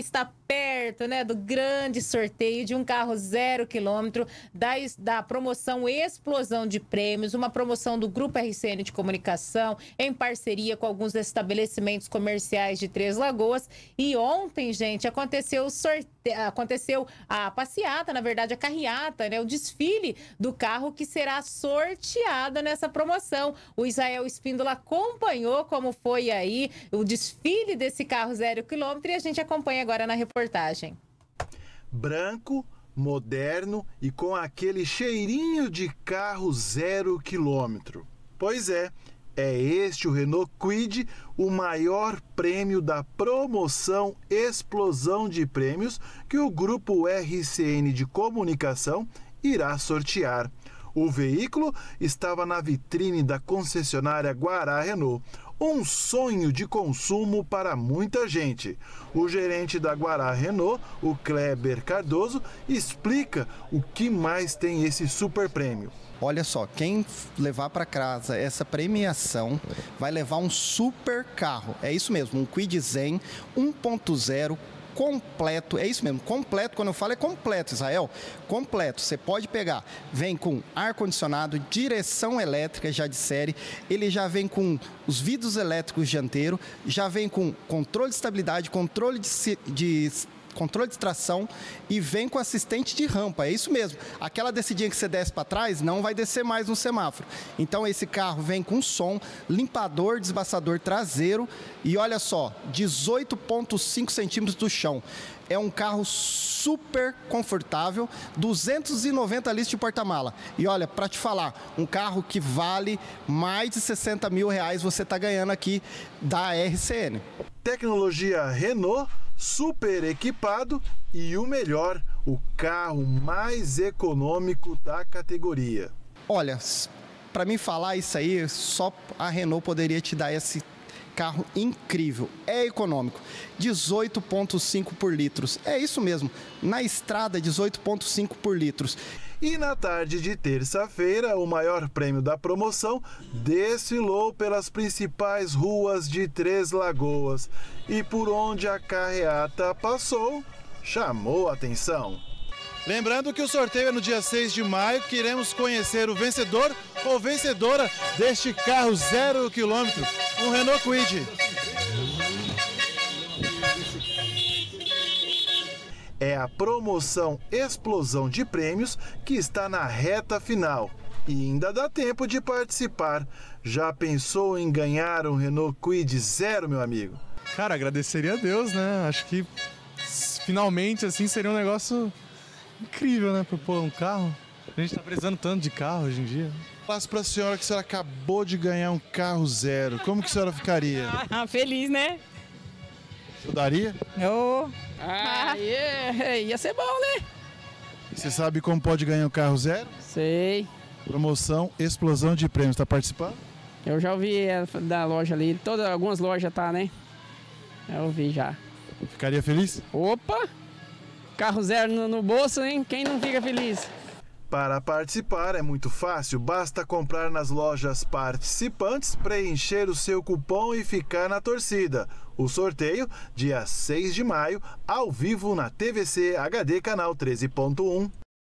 está perto, né, do grande sorteio de um carro zero quilômetro da, da promoção Explosão de Prêmios, uma promoção do Grupo RCN de Comunicação em parceria com alguns estabelecimentos comerciais de Três Lagoas. E ontem, gente, aconteceu o sorteio, aconteceu a passeata, na verdade, a carreata, né, o desfile do carro que será sorteado nessa promoção. O Israel Espíndola acompanhou como foi aí o desfile desse carro zero quilômetro e a gente acompanha agora na reportagem. Branco, moderno e com aquele cheirinho de carro zero quilômetro. Pois é, é este o Renault Kwid, o maior prêmio da promoção Explosão de Prêmios que o grupo RCN de Comunicação irá sortear. O veículo estava na vitrine da concessionária Guará Renault um sonho de consumo para muita gente. O gerente da Guará Renault, o Kleber Cardoso, explica o que mais tem esse super prêmio. Olha só, quem levar para casa essa premiação vai levar um super carro. É isso mesmo, um Quid Zen 1.0 completo, é isso mesmo, completo, quando eu falo é completo, Israel, completo. Você pode pegar, vem com ar-condicionado, direção elétrica já de série, ele já vem com os vidros elétricos dianteiro, já vem com controle de estabilidade, controle de, de controle de tração e vem com assistente de rampa. É isso mesmo. Aquela descidinha que você desce para trás não vai descer mais no semáforo. Então esse carro vem com som, limpador, desbaçador traseiro e olha só, 18,5 centímetros do chão. É um carro super confortável, 290 litros de porta-mala. E olha, para te falar, um carro que vale mais de 60 mil reais você está ganhando aqui da RCN. Tecnologia Renault super equipado e o melhor, o carro mais econômico da categoria. Olha, para mim falar isso aí, só a Renault poderia te dar esse carro incrível, é econômico, 18,5 por litros. É isso mesmo, na estrada 18,5 por litros. E na tarde de terça-feira, o maior prêmio da promoção desfilou pelas principais ruas de Três Lagoas e por onde a carreata passou, chamou atenção. Lembrando que o sorteio é no dia 6 de maio, que iremos conhecer o vencedor ou vencedora deste carro zero quilômetro, um Renault Kwid. É a promoção Explosão de Prêmios que está na reta final. E ainda dá tempo de participar. Já pensou em ganhar um Renault Kwid Zero, meu amigo? Cara, agradeceria a Deus, né? Acho que finalmente assim seria um negócio incrível, né? Pra pôr um carro. A gente tá precisando tanto de carro hoje em dia. Passo para a senhora que a senhora acabou de ganhar um carro zero. Como que a senhora ficaria? Ah, feliz, né? Ajudaria? Eu. Ah, yeah. ia ser bom, né? Você sabe como pode ganhar um carro zero? Sei. Promoção Explosão de Prêmios. Está participando? Eu já ouvi da loja ali. Todas, algumas lojas tá, né? Eu ouvi já. Ficaria feliz? Opa! Carro zero no, no bolso, hein? Quem não fica feliz? Para participar é muito fácil, basta comprar nas lojas participantes, preencher o seu cupom e ficar na torcida. O sorteio, dia 6 de maio, ao vivo na TVC HD canal 13.1.